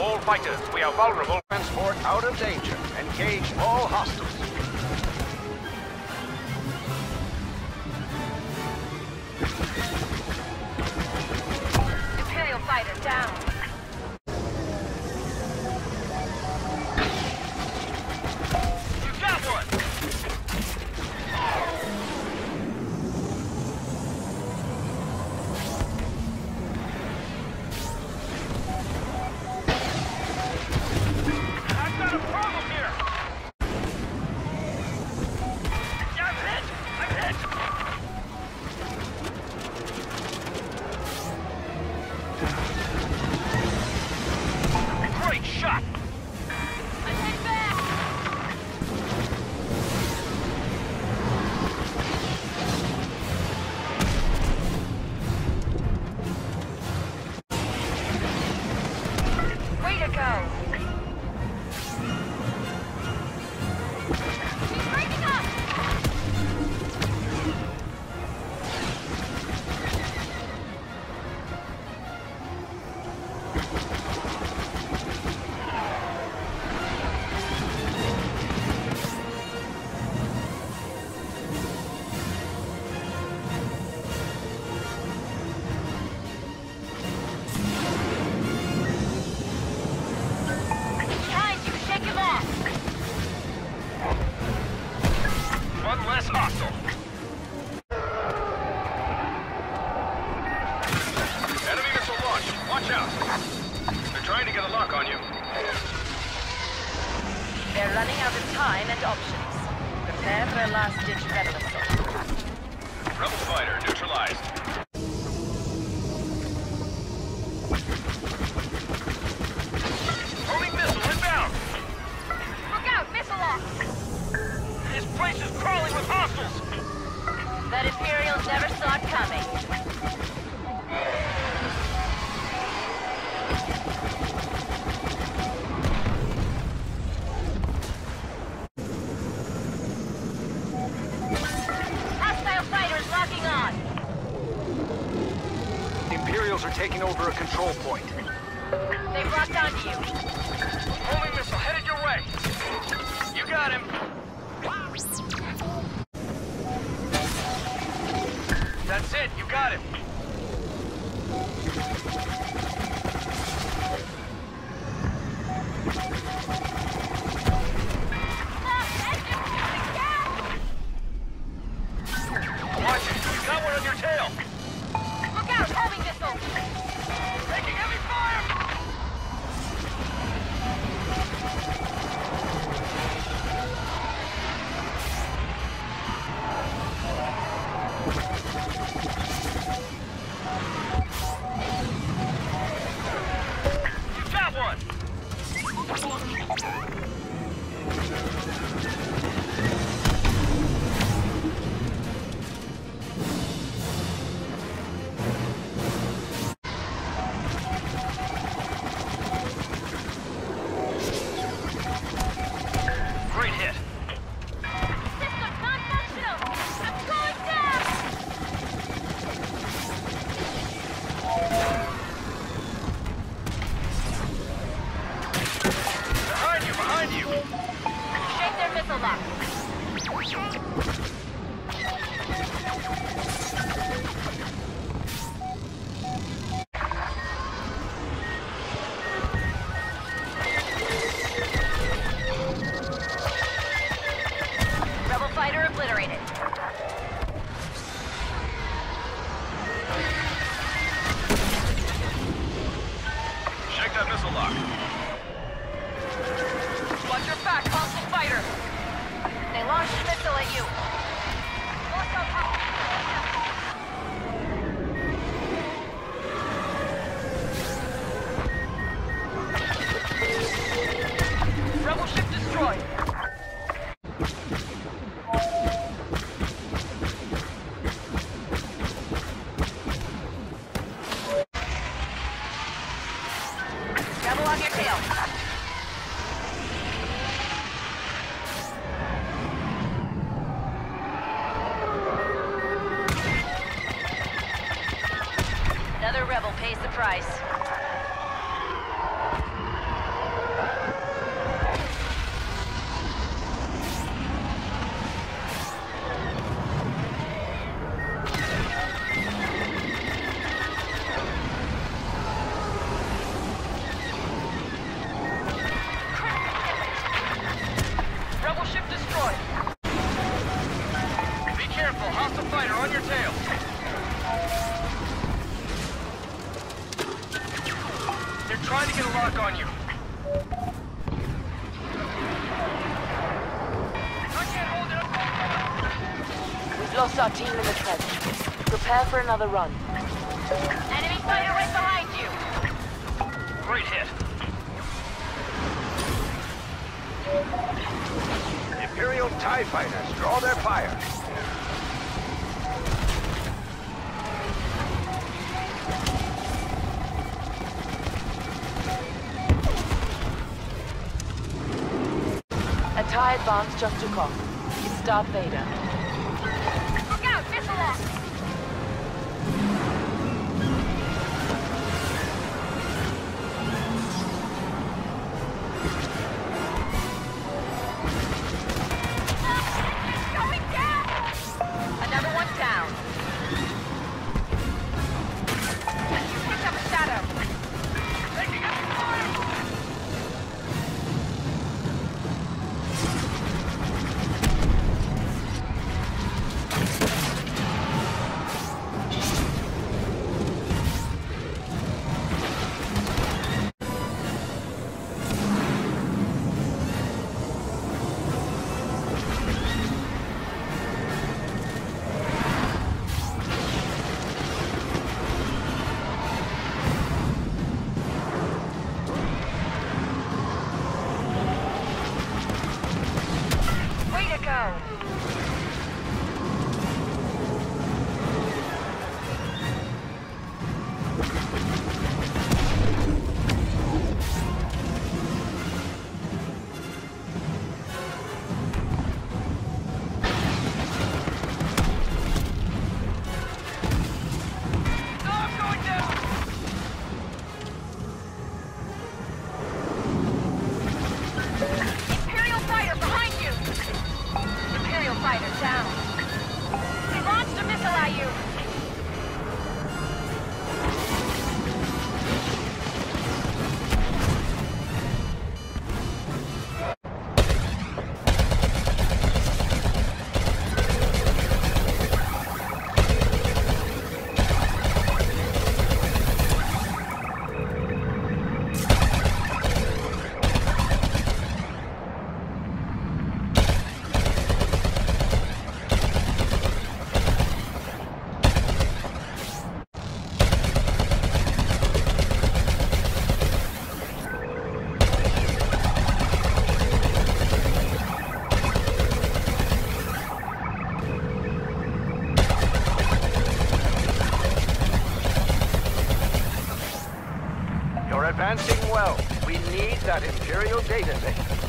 All fighters, we are vulnerable. Transport out of danger. Engage all hostiles. Imperial fighter down. Imperials are taking over a control point. They've locked onto you. Homing missile headed your way. You got him. That's it. You got him. Behind you, behind you. Shake their missile lock. Rebel fighter obliterated. Shake that missile lock. Watch your back, hostile fighter! They launched a missile at you. Hostile hostile- Rebel ship destroyed. Rebel on your tail. Lost our team in the trench. Prepare for another run. Enemy fighter right behind you. Great hit. Imperial TIE fighters draw their fire. A TIE Advanced just took off. It's Darth Vader. Look out, Way advancing well. We need that Imperial data set.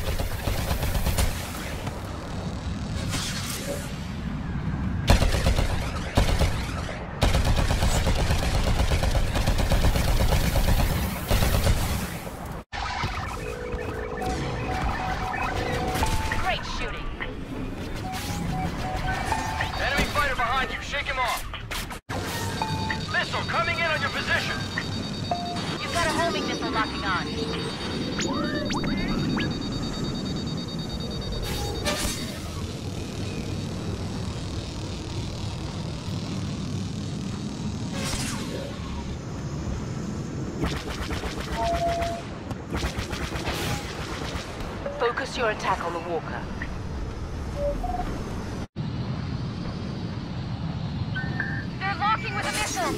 Locking on. Focus your attack on the walker. They're locking with a missile!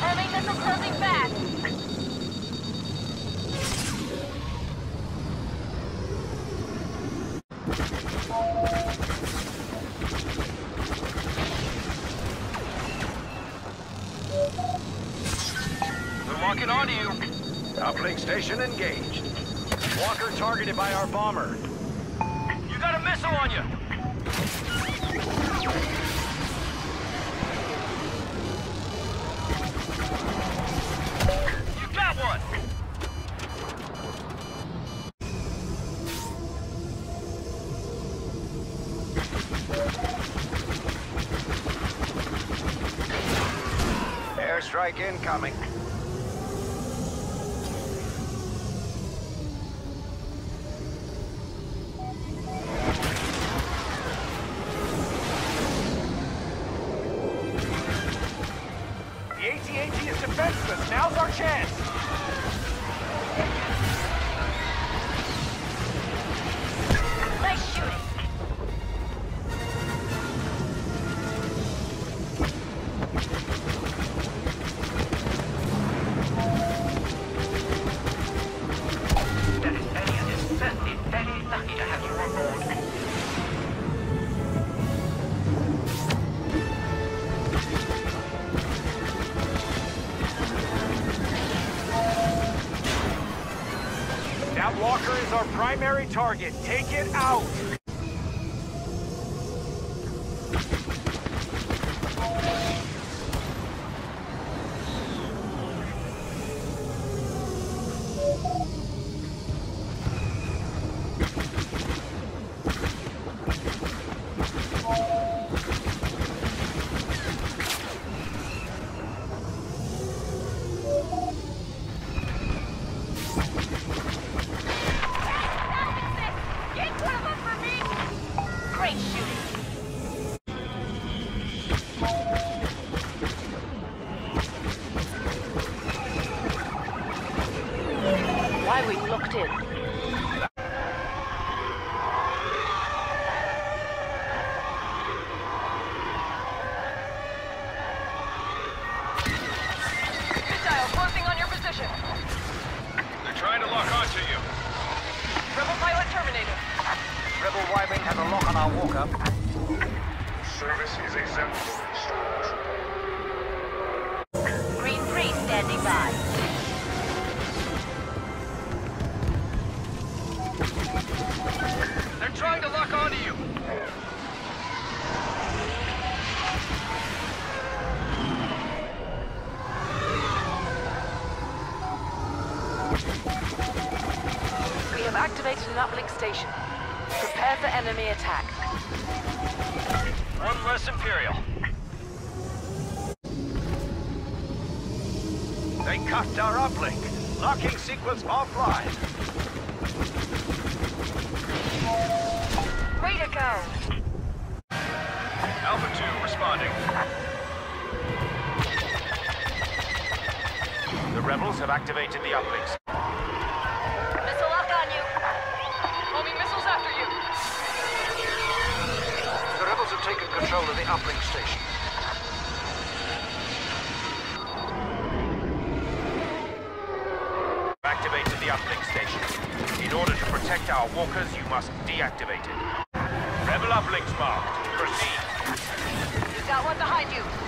Homing missile closing back! by our bomber. You got a missile on you! You got one! Airstrike incoming. Now's our chance. Primary target. Take it out. Locked in? They cuffed our uplink. Locking sequence offline. Way to go. Alpha 2 responding. The rebels have activated the uplinks. Missile lock on you. Homing missiles after you. The rebels have taken control of the uplink station. Activated the uplink station. In order to our walkers, you must deactivate it. Rebel uplinks marked. Proceed. You've got one behind you.